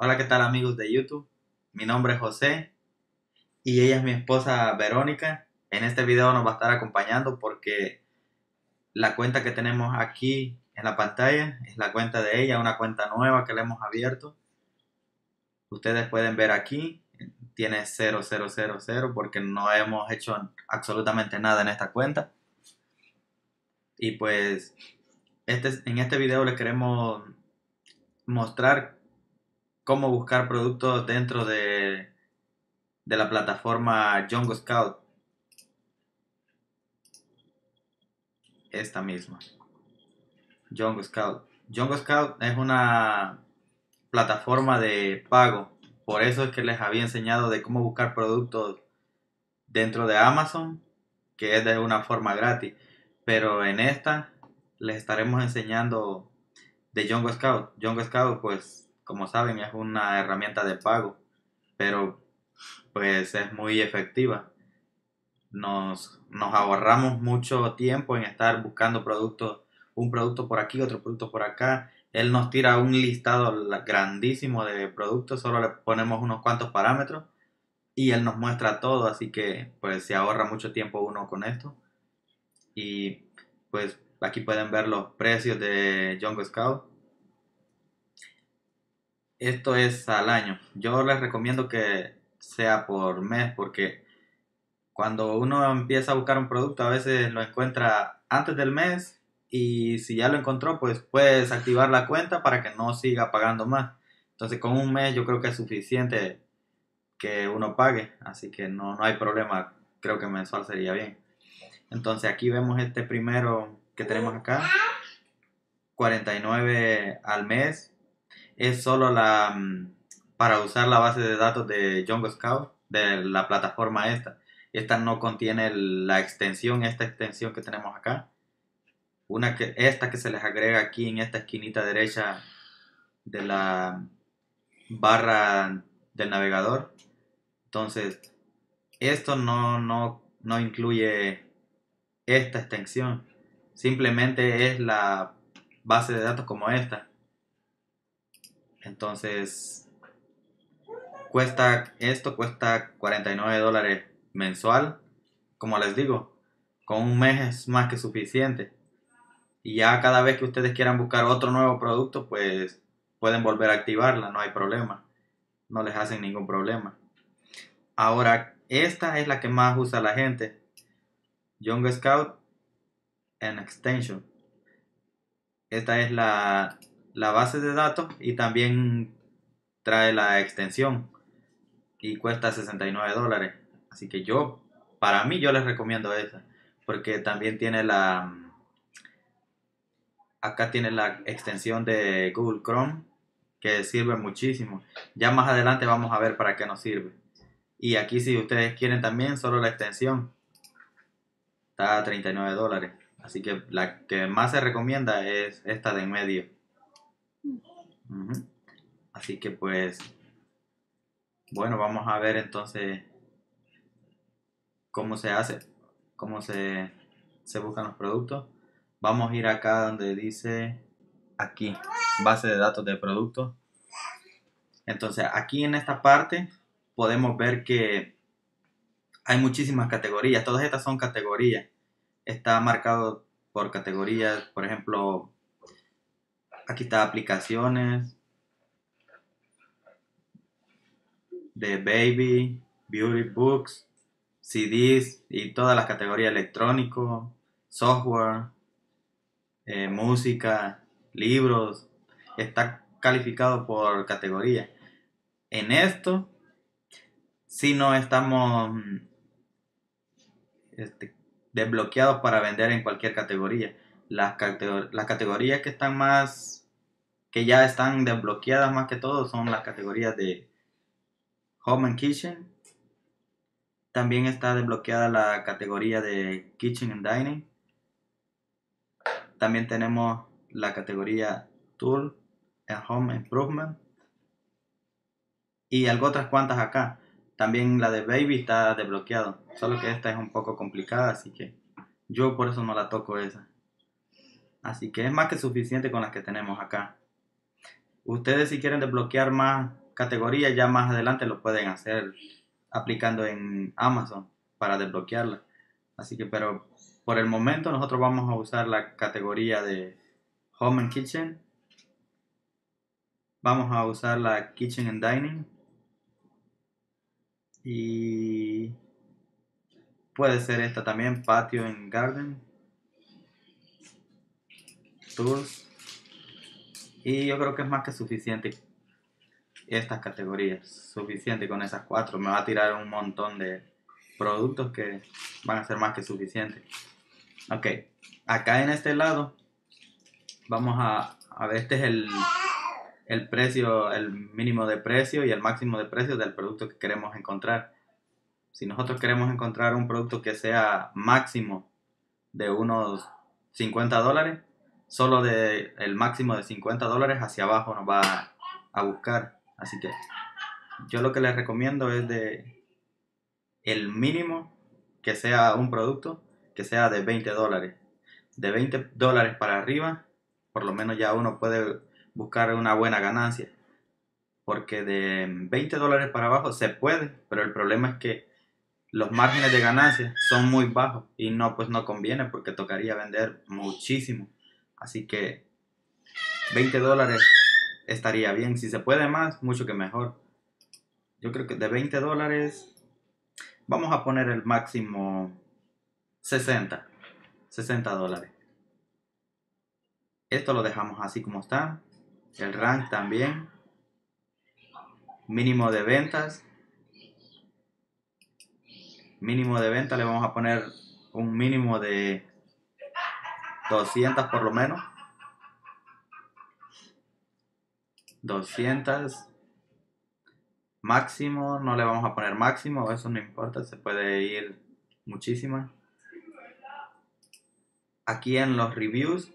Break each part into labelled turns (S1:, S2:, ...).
S1: Hola, ¿qué tal amigos de YouTube? Mi nombre es José y ella es mi esposa Verónica. En este video nos va a estar acompañando porque la cuenta que tenemos aquí en la pantalla es la cuenta de ella, una cuenta nueva que le hemos abierto. Ustedes pueden ver aquí, tiene 0000 porque no hemos hecho absolutamente nada en esta cuenta. Y pues este, en este video le queremos mostrar cómo buscar productos dentro de, de la plataforma Jungle Scout. Esta misma. Jungle Scout. Jungle Scout es una plataforma de pago. Por eso es que les había enseñado de cómo buscar productos dentro de Amazon, que es de una forma gratis. Pero en esta les estaremos enseñando de Jungle Scout. Jungle Scout, pues, como saben, es una herramienta de pago, pero pues es muy efectiva. Nos, nos ahorramos mucho tiempo en estar buscando productos, un producto por aquí, otro producto por acá. Él nos tira un listado grandísimo de productos, solo le ponemos unos cuantos parámetros y él nos muestra todo, así que pues se ahorra mucho tiempo uno con esto. Y pues aquí pueden ver los precios de Jungle Scout esto es al año. Yo les recomiendo que sea por mes porque cuando uno empieza a buscar un producto a veces lo encuentra antes del mes y si ya lo encontró pues puedes activar la cuenta para que no siga pagando más. Entonces con un mes yo creo que es suficiente que uno pague, así que no, no hay problema, creo que mensual sería bien. Entonces aquí vemos este primero que tenemos acá, 49 al mes, es solo la mm, para usar la base de datos de Jungle Scout de la plataforma esta. Esta no contiene la extensión, esta extensión que tenemos acá. Una que esta que se les agrega aquí en esta esquinita derecha de la barra del navegador. Entonces, esto no, no, no incluye esta extensión. Simplemente es la base de datos como esta. Entonces, cuesta, esto cuesta 49 dólares mensual. Como les digo, con un mes es más que suficiente. Y ya cada vez que ustedes quieran buscar otro nuevo producto, pues pueden volver a activarla, no hay problema. No les hacen ningún problema. Ahora, esta es la que más usa la gente. Young Scout and Extension. Esta es la la base de datos y también trae la extensión y cuesta 69 dólares. Así que yo, para mí, yo les recomiendo esa porque también tiene la acá tiene la extensión de Google Chrome que sirve muchísimo. Ya más adelante vamos a ver para qué nos sirve. Y aquí si ustedes quieren también solo la extensión está a 39 dólares. Así que la que más se recomienda es esta de en medio. Así que pues, bueno, vamos a ver entonces cómo se hace, cómo se, se buscan los productos. Vamos a ir acá donde dice, aquí, base de datos de productos. Entonces, aquí en esta parte podemos ver que hay muchísimas categorías. Todas estas son categorías. Está marcado por categorías, por ejemplo, Aquí está aplicaciones de baby, beauty books, CDs y todas las categorías electrónico, software, eh, música, libros. Está calificado por categoría. En esto, si no estamos este, desbloqueados para vender en cualquier categoría. Las categorías que están más que ya están desbloqueadas más que todo son las categorías de Home and Kitchen. También está desbloqueada la categoría de Kitchen and Dining. También tenemos la categoría Tool and Home Improvement. Y algo otras cuantas acá. También la de Baby está desbloqueado. Solo que esta es un poco complicada, así que yo por eso no la toco esa. Así que es más que suficiente con las que tenemos acá. Ustedes si quieren desbloquear más categorías ya más adelante lo pueden hacer aplicando en Amazon para desbloquearla. Así que, pero por el momento nosotros vamos a usar la categoría de Home and Kitchen. Vamos a usar la Kitchen and Dining. Y puede ser esta también, Patio and Garden. Tools. Y yo creo que es más que suficiente estas categorías. Suficiente con esas cuatro. Me va a tirar un montón de productos que van a ser más que suficientes. Ok, acá en este lado vamos a, a ver, este es el, el precio, el mínimo de precio y el máximo de precio del producto que queremos encontrar. Si nosotros queremos encontrar un producto que sea máximo de unos 50 dólares, solo de el máximo de 50 dólares hacia abajo nos va a, buscar. Así que yo lo que les recomiendo es de el mínimo que sea un producto que sea de 20 dólares. De 20 dólares para arriba, por lo menos ya uno puede buscar una buena ganancia. Porque de 20 dólares para abajo se puede, pero el problema es que los márgenes de ganancia son muy bajos y no, pues no conviene porque tocaría vender muchísimo. Así que 20 dólares estaría bien. Si se puede más, mucho que mejor. Yo creo que de 20 dólares Vamos a poner el máximo 60. 60 dólares. Esto lo dejamos así como está. El rank también. Mínimo de ventas. Mínimo de venta le vamos a poner un mínimo de 200 por lo menos. 200 máximo, no le vamos a poner máximo, eso no importa, se puede ir muchísimo. Aquí en los reviews,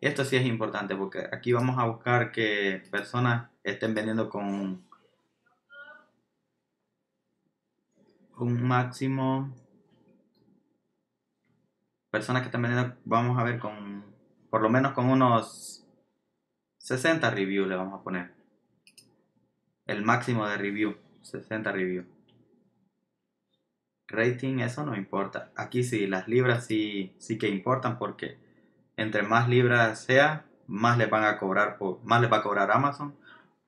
S1: esto sí es importante porque aquí vamos a buscar que personas estén vendiendo con un máximo personas que estén vendiendo vamos a ver con por lo menos con unos 60 reviews le vamos a poner el máximo de review, 60 reviews. Rating, eso no importa. Aquí sí, las libras sí, sí que importan porque entre más libras sea, más le van a cobrar por, más le va a cobrar Amazon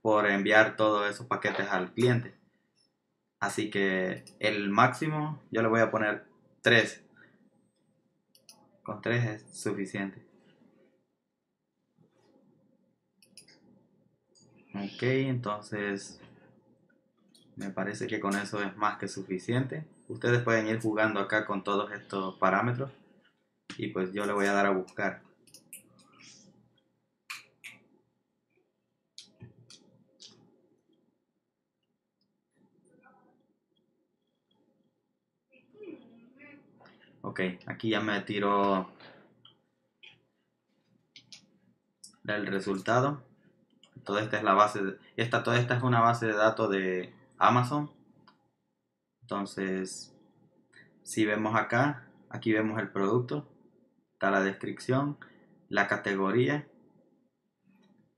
S1: por enviar todos esos paquetes al cliente. Así que el máximo yo le voy a poner 3. Con 3 es suficiente. Ok, entonces me parece que con eso es más que suficiente. Ustedes pueden ir jugando acá con todos estos parámetros y pues yo le voy a dar a buscar. Ok, aquí ya me tiró el resultado. Toda esta es la base de, esta toda esta es una base de datos de Amazon. Entonces si vemos acá aquí vemos el producto. Está la descripción la categoría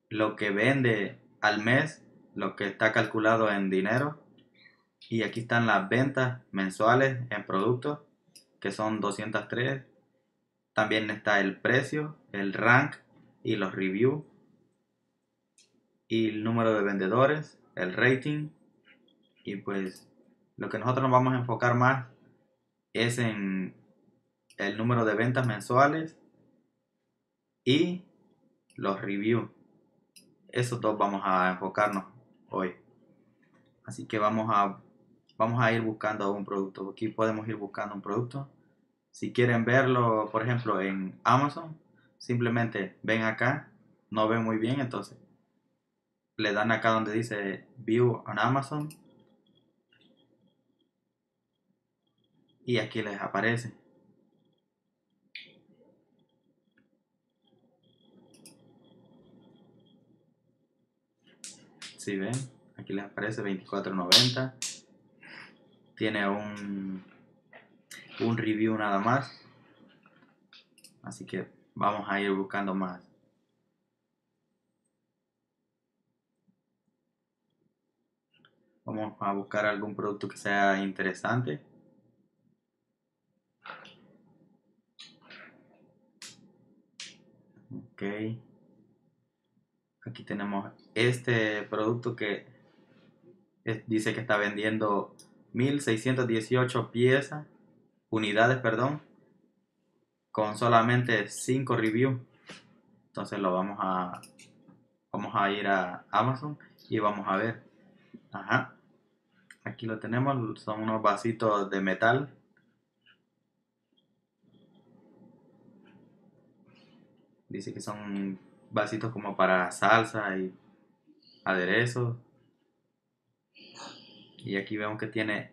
S1: lo que vende al mes lo que está calculado en dinero. Y aquí están las ventas mensuales en productos que son 203 también está el precio el rank y los reviews y el número de vendedores, el rating y pues lo que nosotros nos vamos a enfocar más es en el número de ventas mensuales y los reviews. Esos dos vamos a enfocarnos hoy. Así que vamos a, vamos a ir buscando un producto. Aquí podemos ir buscando un producto. Si quieren verlo, por ejemplo, en Amazon, simplemente ven acá. No ven muy bien, entonces le dan acá donde dice View on Amazon y aquí les aparece. Si ven, aquí les aparece 24.90. Tiene un, un review nada más. Así que vamos a ir buscando más. Vamos a buscar algún producto que sea interesante. Ok. Aquí tenemos este producto que dice que está vendiendo 1618 piezas, unidades, perdón, con solamente 5 reviews. Entonces lo vamos a vamos a ir a Amazon y vamos a ver. Ajá. Aquí lo tenemos, son unos vasitos de metal. Dice que son vasitos como para salsa y aderezos. Y aquí vemos que tiene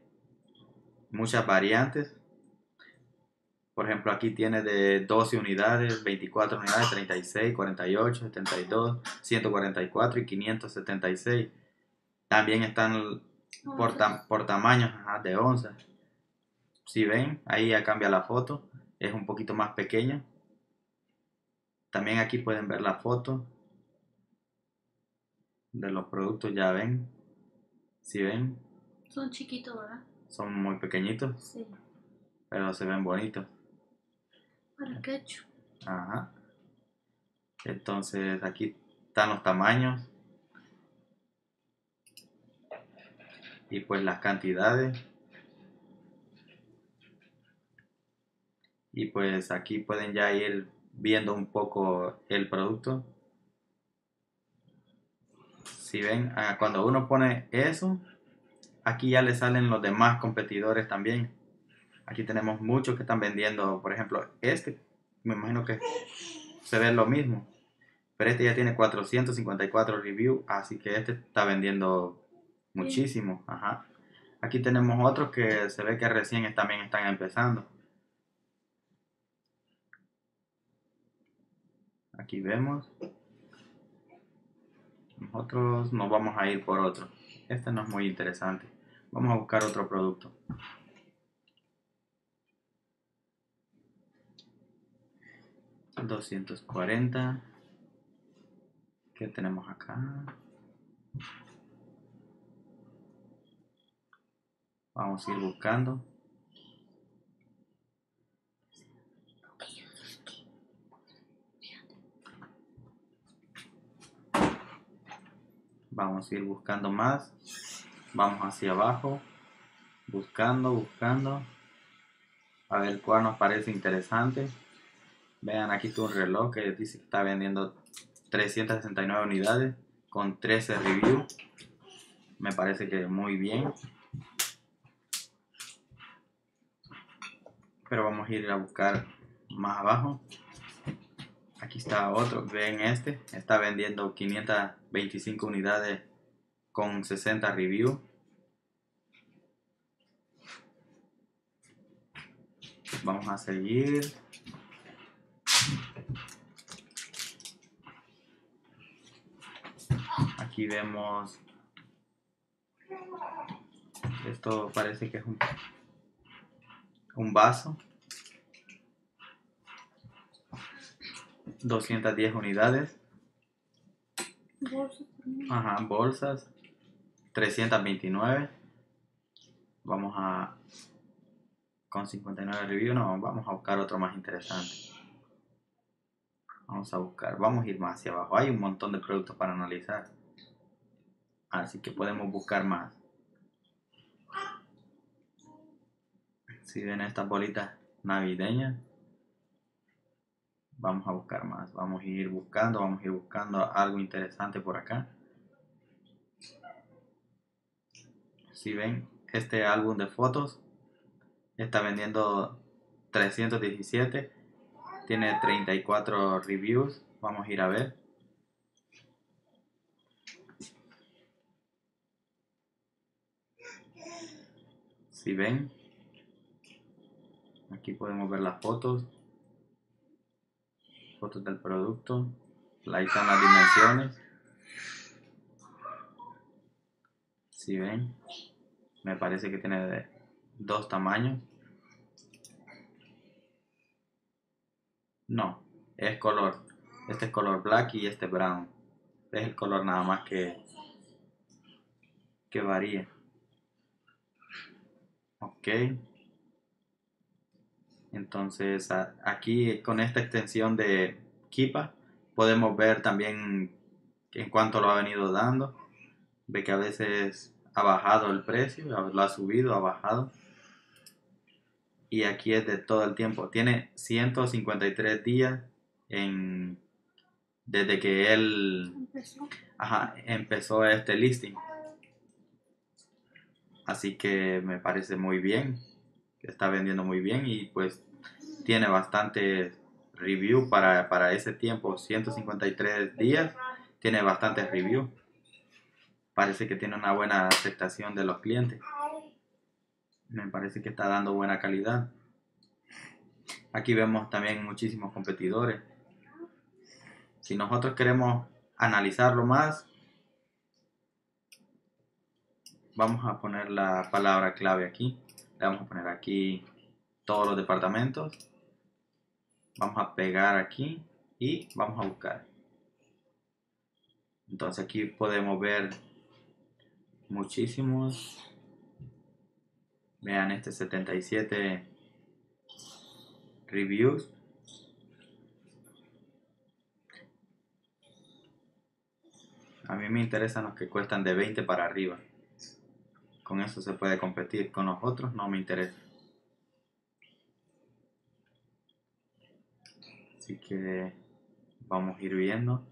S1: muchas variantes. Por ejemplo, aquí tiene de 12 unidades, 24 unidades, 36, 48, 72, 144 y 576. También están por, por tamaños de onza. Si ven, ahí ya cambia la foto. Es un poquito más pequeño. También aquí pueden ver la foto de los productos. Ya ven. Si ven.
S2: Son chiquitos, ¿verdad?
S1: Son muy pequeñitos.
S2: Sí.
S1: Pero se ven bonitos.
S2: Para ketchup.
S1: Ajá. Entonces aquí están los tamaños. Y pues las cantidades. Y pues aquí pueden ya ir viendo un poco el producto. Si ven, ah, cuando uno pone eso, aquí ya le salen los demás competidores también. Aquí tenemos muchos que están vendiendo, por ejemplo, este, me imagino que se ve lo mismo. Pero este ya tiene 454 reviews, así que este está vendiendo muchísimo. Ajá. Aquí tenemos otros que se ve que recién también están empezando. Aquí vemos. Nosotros nos vamos a ir por otro. Este no es muy interesante. Vamos a buscar otro producto. Doscientos cuarenta. ¿Qué tenemos acá? Vamos a ir buscando. Vamos a ir buscando más. Vamos hacia abajo. Buscando, buscando. A ver cuál nos parece interesante. Vean, aquí tu un reloj que dice que está vendiendo 369 unidades con 13 reviews. Me parece que muy bien. Pero vamos a ir a buscar más abajo. Aquí está otro, ven este, está vendiendo 525 unidades con 60 reviews. Vamos a seguir. Aquí vemos esto parece que es un, un vaso 210 unidades.
S2: Bolsas
S1: Ajá, bolsas. 329. Vamos a... Con 59 reviews, no, vamos a buscar otro más interesante. Vamos a buscar, vamos a ir más hacia abajo. Hay un montón de productos para analizar. Así que podemos buscar más. Si ven estas bolitas navideñas, vamos a buscar más, vamos a ir buscando, vamos a ir buscando algo interesante por acá. Si ven, este álbum de fotos está vendiendo 317, tiene 34 reviews, vamos a ir a ver. Si ven, aquí podemos ver las fotos fotos del producto, ahí están las dimensiones. Si ven, me parece que tiene dos tamaños. No, es color. Este es color black y este brown. Es el color nada más que, que varía. Ok. Entonces aquí con esta extensión de Kipa podemos ver también en cuánto lo ha venido dando. Ve que a veces ha bajado el precio, lo ha subido, ha bajado. Y aquí es de todo el tiempo. Tiene 153 días en, desde que él
S2: Empezó.
S1: ajá, empezó este listing. Así que me parece muy bien. Está vendiendo muy bien y pues tiene bastante review para, para ese tiempo. 153 días. Tiene bastante review. Parece que tiene una buena aceptación de los clientes. Me parece que está dando buena calidad. Aquí vemos también muchísimos competidores. Si nosotros queremos analizarlo más, vamos a poner la palabra clave aquí. Le vamos a poner aquí todos los departamentos. Vamos a pegar aquí y vamos a buscar. Entonces aquí podemos ver muchísimos. Vean este 77 reviews. A mí me interesan los que cuestan de 20 para arriba. Con eso se puede competir. Con los otros no me interesa. Así que vamos a ir viendo.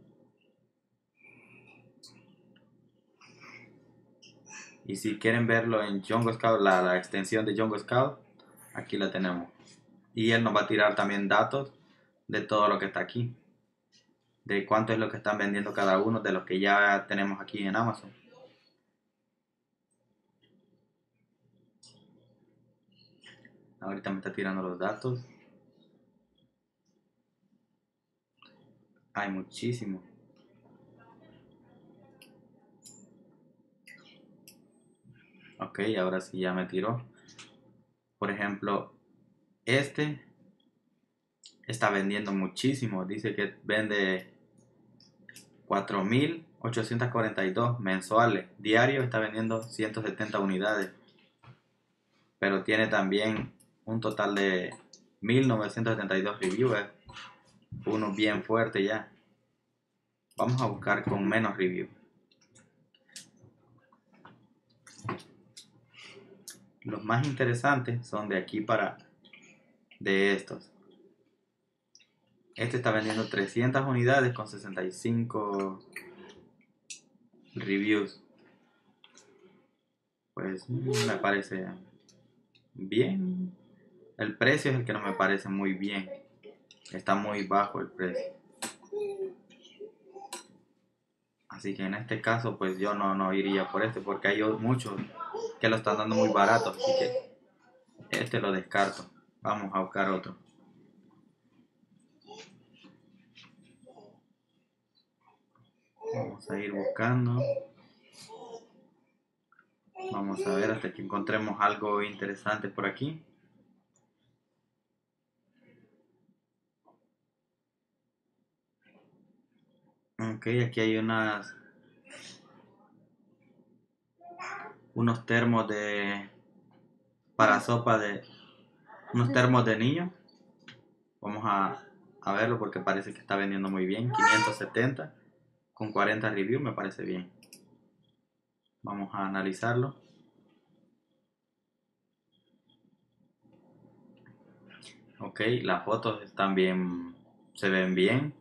S1: Y si quieren verlo en Jungle Scout, la, la extensión de Jungle Scout, aquí la tenemos. Y él nos va a tirar también datos de todo lo que está aquí. De cuánto es lo que están vendiendo cada uno de los que ya tenemos aquí en Amazon. Ahorita me está tirando los datos. Hay muchísimo. Ok, ahora sí ya me tiró. Por ejemplo, este está vendiendo muchísimo. Dice que vende 4.842 mensuales. Diario está vendiendo 170 unidades. Pero tiene también un total de 1.972 reviewers. Uno bien fuerte ya. Vamos a buscar con menos review. Los más interesantes son de aquí para de estos. Este está vendiendo 300 unidades con 65 reviews. Pues mm, me parece bien. El precio es el que no me parece muy bien. Está muy bajo el precio. Así que en este caso pues yo no, no iría por este porque hay muchos que lo están dando muy barato. Así que este lo descarto. Vamos a buscar otro. Vamos a ir buscando. Vamos a ver hasta que encontremos algo interesante por aquí. Ok, aquí hay unas unos termos de para sopa de unos termos de niño. Vamos a, a verlo porque parece que está vendiendo muy bien. 570 con 40 reviews me parece bien. Vamos a analizarlo. Ok, las fotos están bien, se ven bien.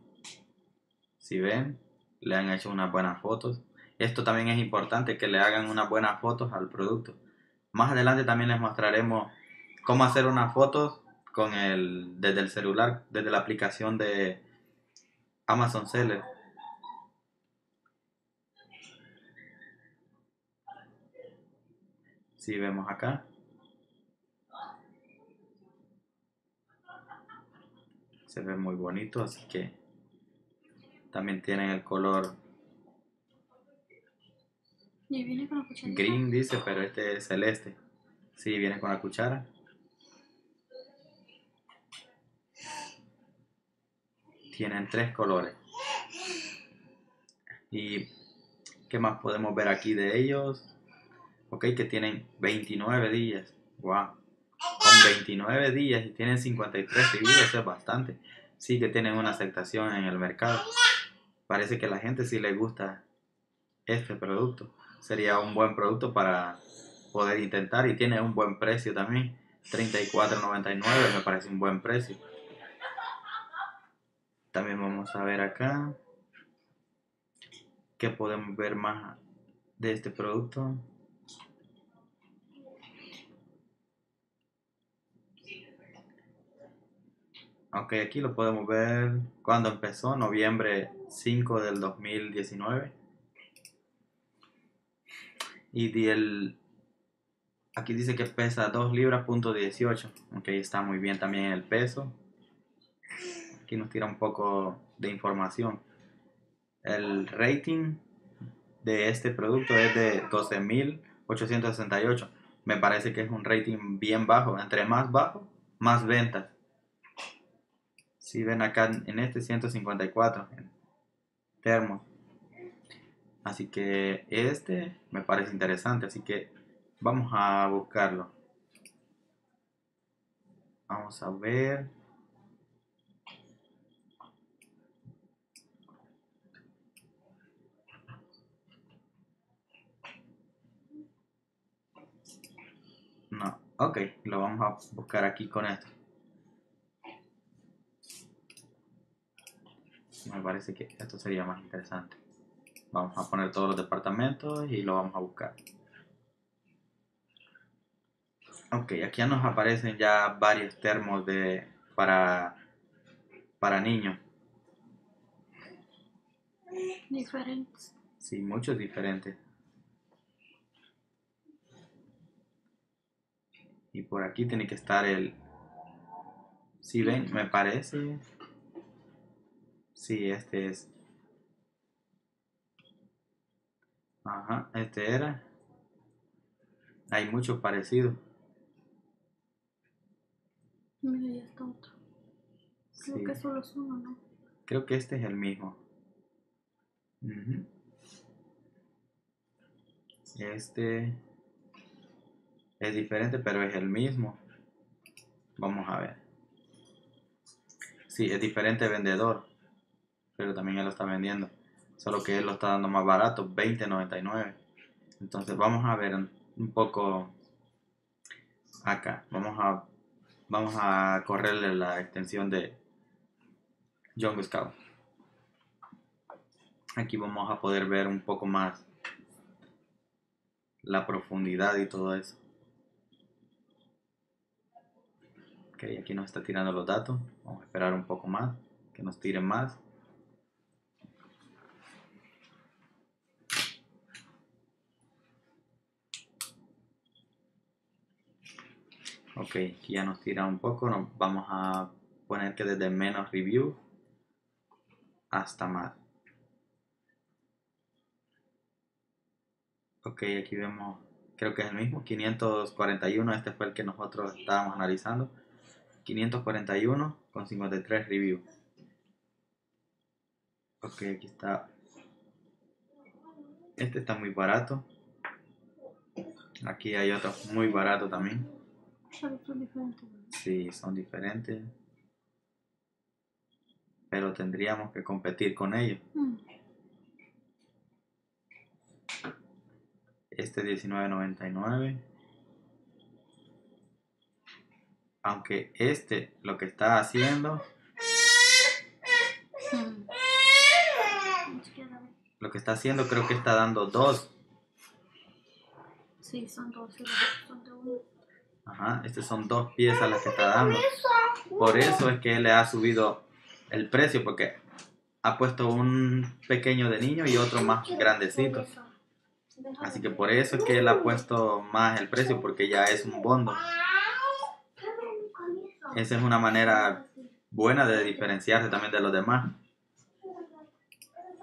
S1: Si ven, le han hecho unas buenas fotos. Esto también es importante que le hagan unas buenas fotos al producto. Más adelante también les mostraremos cómo hacer unas fotos con el desde el celular, desde la aplicación de Amazon Seller. Si vemos acá. Se ve muy bonito, así que también tienen el color
S2: Con
S1: green, dice, pero este es celeste. Sí, viene con la cuchara. Tienen tres colores. ¿Y qué más podemos ver aquí de ellos? Ok, que tienen 29 días. Wow. 29 días y tienen 53 reviews, eso es bastante. Sí que tienen una aceptación en el mercado. Parece que a la gente sí le gusta este producto. Sería un buen producto para poder intentar y tiene un buen precio también. 34.99 me parece un buen precio. También vamos a ver acá que podemos ver más de este producto. Ok, aquí lo podemos ver cuando empezó, noviembre 5 del 2019. Y el, aquí dice que pesa 2 libras punto 18. Ok, está muy bien también el peso. Aquí nos tira un poco de información. El rating de este producto es de 12.868. Me parece que es un rating bien bajo. Entre más bajo, más ventas. Si ven acá en este 154 termos. Así que este me parece interesante. Así que vamos a buscarlo. Vamos a ver. No, ok, lo vamos a buscar aquí con esto. Me parece que esto sería más interesante. Vamos a poner todos los departamentos y lo vamos a buscar. Ok, aquí ya nos aparecen ya varios termos de para, para niños.
S2: Diferentes.
S1: Sí, muchos diferentes. Y por aquí tiene que estar el... Si ven, me parece... Sí, este es. Ajá, este era. Hay mucho parecido.
S2: Mira, ya está otro. Creo que solo es uno, ¿no?
S1: Creo que este es el mismo. Este es diferente, pero es el mismo. Vamos a ver. Sí, es diferente vendedor, pero también él lo está vendiendo. Solo que él lo está dando más barato, 20.99. Entonces vamos a ver un poco acá. Vamos a vamos a correrle la extensión de John Scout. Aquí vamos a poder ver un poco más la profundidad y todo eso. Ok, aquí nos está tirando los datos. Vamos a esperar un poco más, que nos tiren más. Ok, ya nos tira un poco. Nos vamos a poner que desde menos review hasta más. Ok, aquí vemos, creo que es el mismo, 541, este fue el que nosotros estábamos analizando. 541 con 53 reviews. Ok, aquí está. Este está muy barato. Aquí hay otro muy barato también.
S2: Son diferentes.
S1: Sí, son diferentes. Pero tendríamos que competir con ellos. Mm. Este 19.99. aunque este lo que está haciendo lo que está haciendo creo que está dando dos
S2: sí son dos son de uno
S1: ajá estas son dos piezas las que está dando por eso es que le ha subido el precio porque ha puesto un pequeño de niño y otro más grandecito así que por eso es que él ha puesto más el precio porque ya es un bondo esa es una manera buena de diferenciarse también de los demás.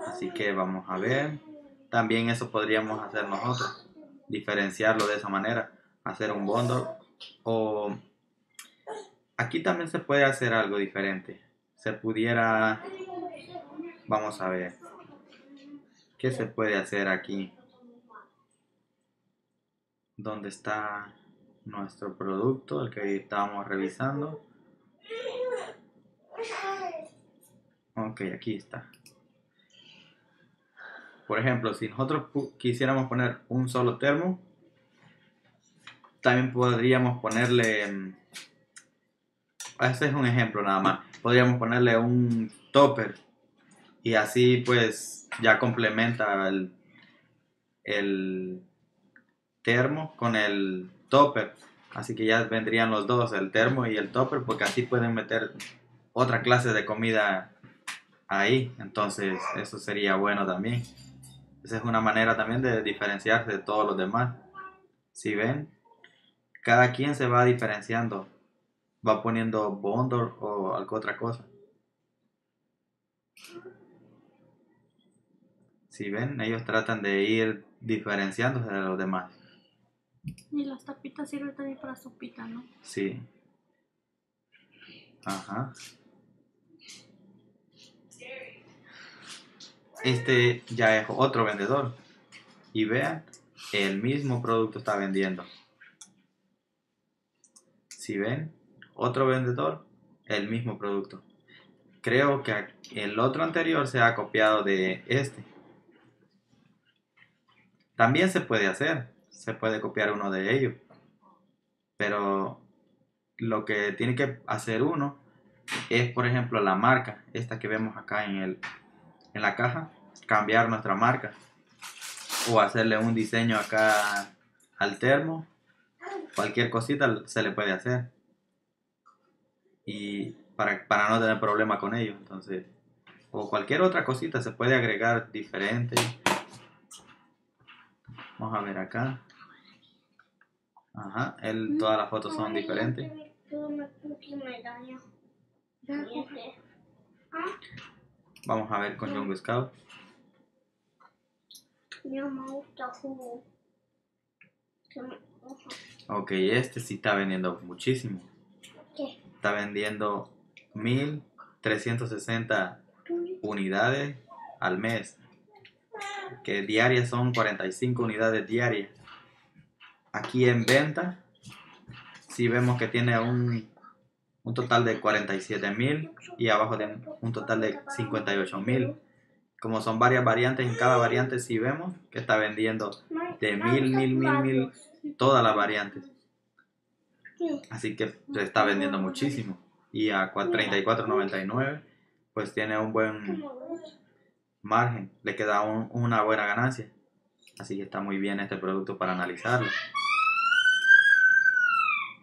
S1: Así que vamos a ver. También eso podríamos hacer nosotros. Diferenciarlo de esa manera. Hacer un bundle. O aquí también se puede hacer algo diferente. Se pudiera... Vamos a ver. ¿Qué se puede hacer aquí? ¿Dónde está? nuestro producto, el que estábamos revisando. Ok, aquí está. Por ejemplo, si nosotros quisiéramos poner un solo termo, también podríamos ponerle, mm, este es un ejemplo nada más, podríamos ponerle un topper y así pues ya complementa el, el termo con el topper. Así que ya vendrían los dos, el termo y el topper, porque así pueden meter otra clase de comida ahí. Entonces eso sería bueno también. Esa es una manera también de diferenciarse de todos los demás. Si ven, cada quien se va diferenciando. Va poniendo bundle o algo otra cosa. Si ven, ellos tratan de ir diferenciándose de los demás.
S2: Y las tapitas sirven también para sopita, ¿no?
S1: Sí. Ajá. Este ya es otro vendedor. Y vean, el mismo producto está vendiendo. Si ven, otro vendedor, el mismo producto. Creo que el otro anterior se ha copiado de este. También se puede hacer se puede copiar uno de ellos. Pero lo que tiene que hacer uno es, por ejemplo, la marca, esta que vemos acá en, el, en la caja, cambiar nuestra marca o hacerle un diseño acá al termo. Cualquier cosita se le puede hacer. Y para, para no tener problema con ello. Entonces, o cualquier otra cosita se puede agregar diferente. Vamos a ver acá. Ajá, él, todas las fotos son diferentes. Vamos a ver con Young Scout. Ok, este sí está vendiendo muchísimo. Está vendiendo 1360 unidades al mes. Que diarias son 45 unidades diarias aquí en venta, si vemos que tiene un, un total de 47 mil y abajo tiene un total de 58 mil. Como son varias variantes, en cada variante si vemos que está vendiendo de mil, mil, mil, mil, todas las variantes. Así que se está vendiendo muchísimo. Y a 34.99 pues tiene un buen margen, le queda una buena ganancia. Así que está muy bien este producto para analizarlo.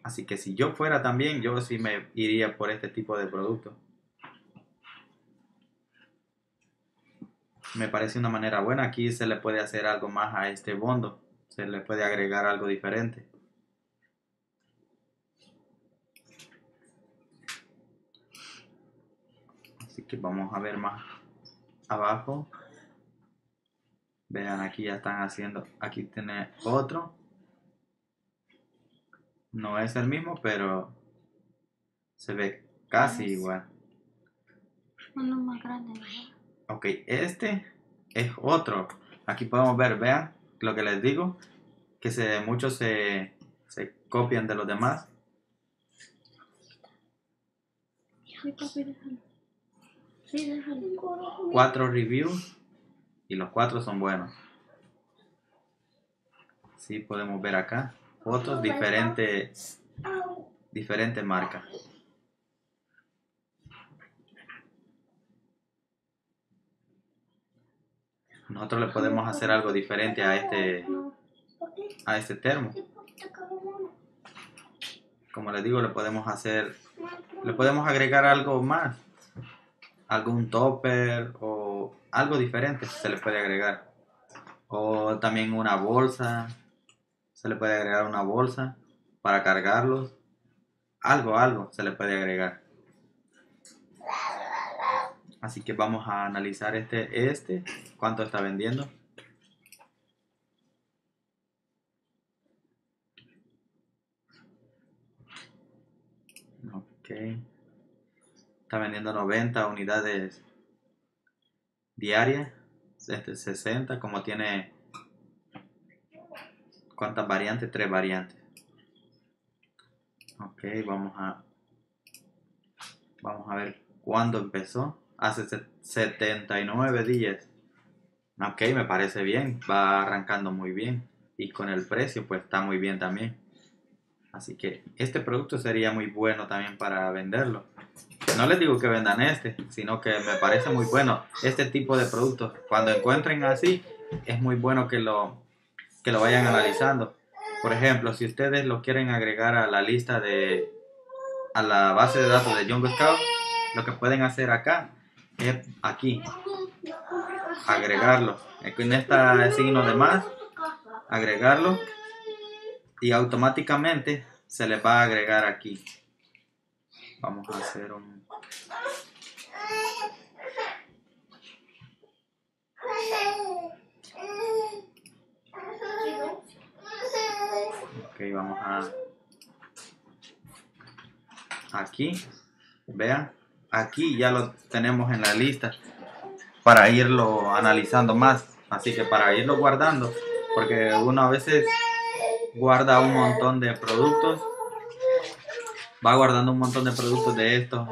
S1: Así que si yo fuera también, yo sí me iría por este tipo de producto. Me parece una manera buena. Aquí se le puede hacer algo más a este bondo. Se le puede agregar algo diferente. Así que vamos a ver más abajo. Vean, aquí ya están haciendo. Aquí tiene otro. No es el mismo, pero se ve casi igual.
S2: Uno más grande,
S1: Ok, este es otro. Aquí podemos ver, vean lo que les digo, que se, muchos se, se copian de los demás. Cuatro reviews y los cuatro son buenos. Sí, podemos ver acá. Fotos diferentes diferentes marcas nosotros le podemos hacer algo diferente a este a este termo como les digo le podemos hacer le podemos agregar algo más algún topper o algo diferente se le puede agregar o también una bolsa se le puede agregar una bolsa para cargarlos. Algo, algo se le puede agregar. Así que vamos a analizar este, este, cuánto está vendiendo. Ok. Está vendiendo 90 unidades diarias. Este 60, como tiene ¿Cuántas variantes? Tres variantes. Ok, vamos a vamos a ver cuándo empezó. Hace se- 79 días. Ok, me parece bien. Va arrancando muy bien. Y con el precio, pues está muy bien también. Así que este producto sería muy bueno también para venderlo. No les digo que vendan este, sino que me parece muy bueno este tipo de productos. Cuando encuentren así, es muy bueno que lo, que lo vayan analizando. Por ejemplo, si ustedes lo quieren agregar a la lista de, a la base de datos de Jungle Scout, lo que pueden hacer acá es aquí, agregarlo. En este signo de más, agregarlo y automáticamente se le va a agregar aquí. Vamos a hacer un... Ok, vamos a... Aquí, vean, aquí ya lo tenemos en la lista para irlo analizando más. Así que para irlo guardando, porque uno a veces guarda un montón de productos, va guardando un montón de productos de estos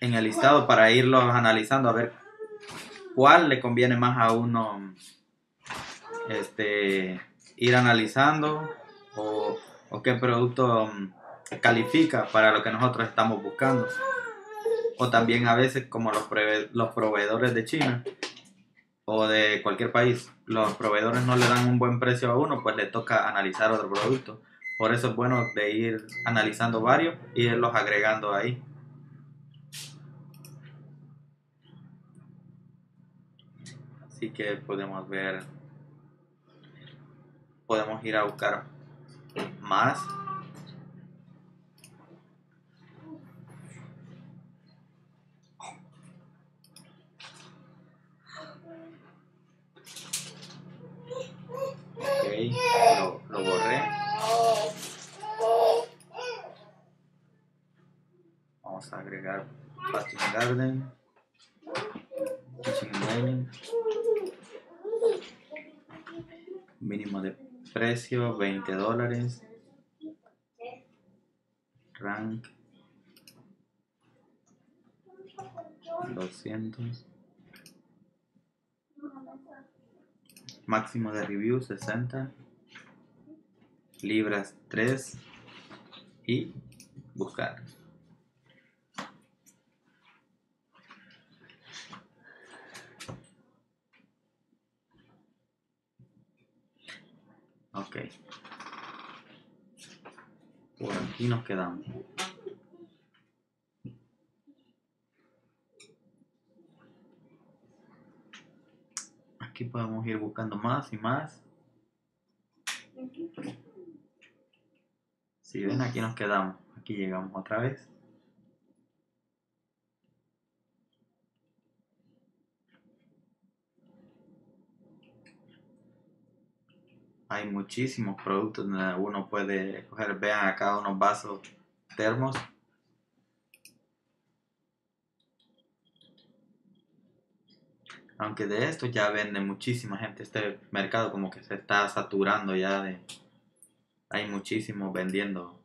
S1: en, el listado para irlos analizando a ver cuál le conviene más a uno este ir analizando o, o qué producto califica para lo que nosotros estamos buscando o también a veces como los, los proveedores de China o de cualquier país, los proveedores no le dan un buen precio a uno, pues le toca analizar otro producto. Por eso es bueno de ir analizando varios y irlos agregando ahí. Así que podemos ver, podemos ir a buscar más. Ok, lo, lo borré. Vamos a agregar Dining. Mínimo de precio 20 dólares. Rank 200. Máximo de review 60. Libras 3. Y buscar. Ok. Por aquí nos quedamos. Aquí podemos ir buscando más y más. Si ven, aquí nos quedamos. Aquí llegamos otra vez. Hay muchísimos productos donde uno puede coger. Vean acá unos vasos termos. Aunque de esto ya vende muchísima gente. Este mercado como que se está saturando ya de... Hay muchísimos vendiendo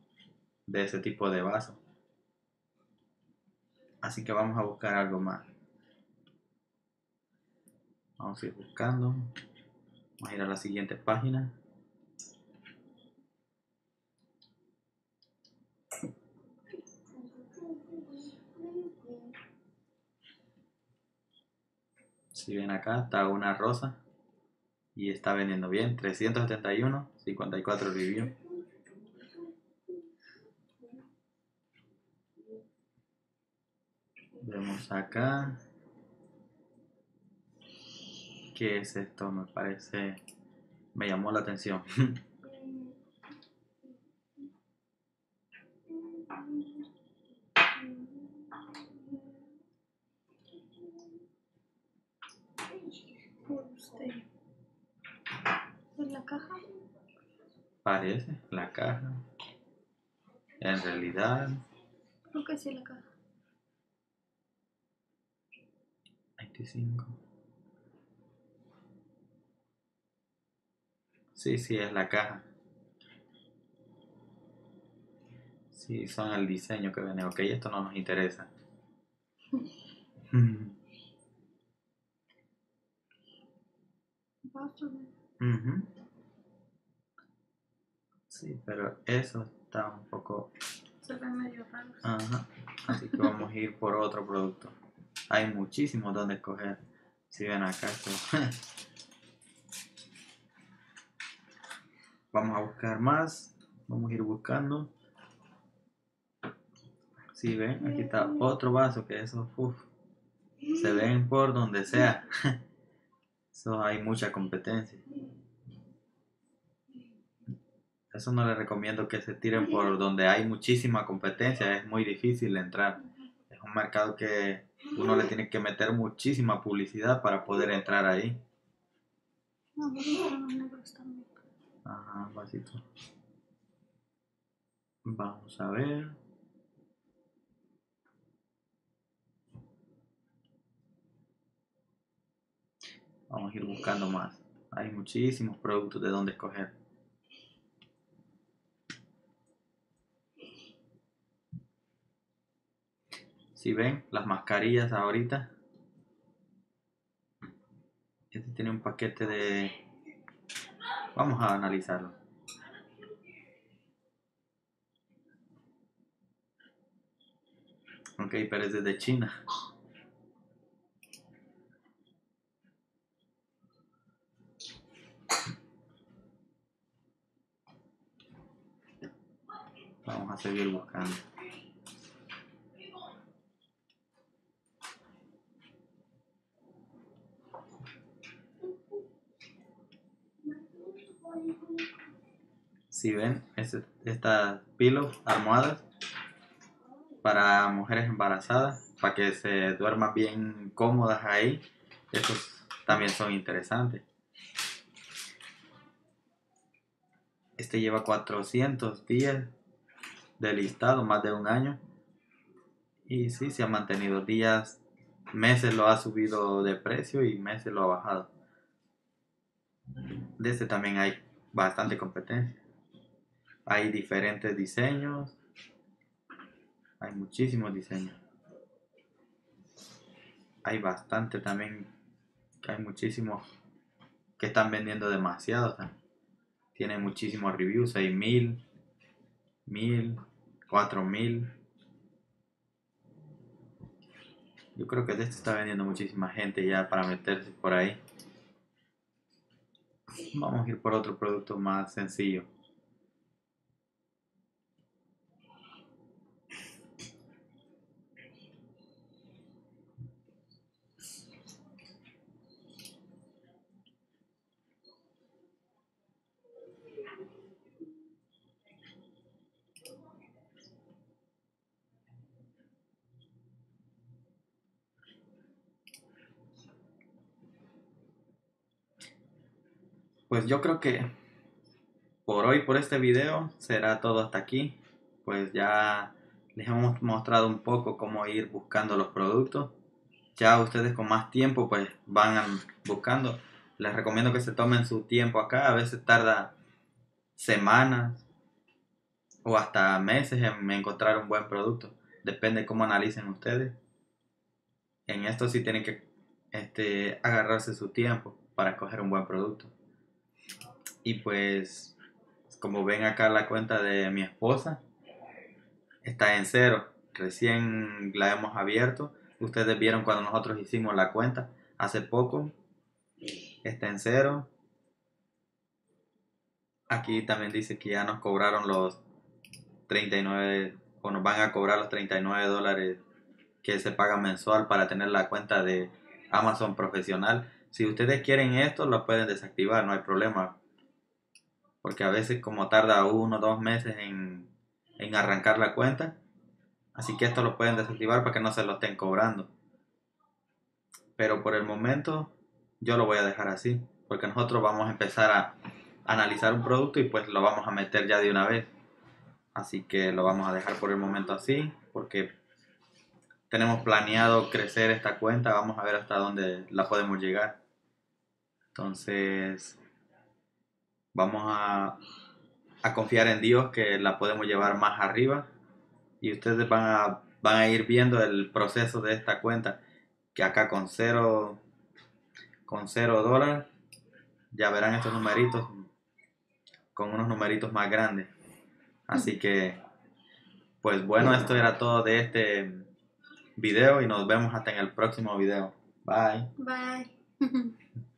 S1: de ese tipo de vasos. Así que vamos a buscar algo más. Vamos a ir buscando. Vamos a ir a la siguiente página. Si ven acá, está una rosa y está vendiendo bien. 371, 54 review. Vemos acá. ¿Qué es esto? Me parece. Me llamó la atención.
S2: Usted. ¿En la caja?
S1: Parece la caja. En realidad,
S2: Creo que sí, la caja.
S1: 25. Sí, sí, es la caja. Sí, son el diseño que viene. Ok, esto no nos interesa. Ujú. Sí, pero eso está un poco...
S2: Se ve medio raro.
S1: Ajá. Así que vamos a ir por otro producto. Hay muchísimos donde escoger. Si ven acá, esto. vamos a buscar más. Vamos a ir buscando. Si ven, aquí está otro vaso que eso, uf, se ven por donde sea. Eso hay mucha competencia. Eso no les recomiendo que se tiren por donde hay muchísima competencia, es muy difícil entrar. Es un mercado que uno le tiene que meter muchísima publicidad para poder entrar ahí.
S2: También.
S1: Ajá, vasito. Vamos a ver. Vamos a ir buscando más. Hay muchísimos productos de donde escoger. Si ven las mascarillas ahorita. Este tiene un paquete de... Vamos a analizarlo. Ok, pero es desde China. Vamos a seguir buscando. Si ven, estas pilos, almohadas para mujeres embarazadas, para que se duerman bien cómodas ahí, estos también son interesantes. Este lleva 400 días de listado, más de un año. Y sí, se ha mantenido días, meses lo ha subido de precio y meses lo ha bajado. De este también hay bastante competencia. Hay diferentes diseños. Hay muchísimos diseños. Hay bastante también. Hay muchísimos que están vendiendo demasiado. Tienen muchísimos reviews. Hay mil, mil, cuatro mil. Yo creo que de este está vendiendo muchísima gente ya para meterse por ahí. Vamos a ir por otro producto más sencillo. Pues yo creo que por hoy, por este video, será todo hasta aquí. Pues ya les hemos mostrado un poco cómo ir buscando los productos. Ya ustedes con más tiempo pues van buscando. Les recomiendo que se tomen su tiempo acá. A veces tarda semanas o hasta meses en encontrar un buen producto. Depende cómo analicen ustedes. En esto sí tienen que este, agarrarse su tiempo para escoger un buen producto. Y pues, como ven acá la cuenta de mi esposa, está en cero. Recién la hemos abierto. Ustedes vieron cuando nosotros hicimos la cuenta hace poco. Está en cero. Aquí también dice que ya nos cobraron los 39 o nos van a cobrar los 39 dólares que se paga mensual para tener la cuenta de Amazon profesional. Si ustedes quieren esto, lo pueden desactivar, no hay problema. Porque a veces como tarda uno o dos meses en, en arrancar la cuenta. Así que esto lo pueden desactivar para que no se lo estén cobrando. Pero por el momento yo lo voy a dejar así. Porque nosotros vamos a empezar a analizar un producto y pues lo vamos a meter ya de una vez. Así que lo vamos a dejar por el momento así. Porque tenemos planeado crecer esta cuenta. Vamos a ver hasta dónde la podemos llegar. Entonces, vamos a, a confiar en Dios que la podemos llevar más arriba. y ustedes van a, van a ir viendo el proceso de esta cuenta que acá con cero con cero dólares ya verán estos numeritos con unos numeritos más grandes así que pues bueno esto era todo de este video y nos vemos hasta en el próximo video bye
S2: Bye.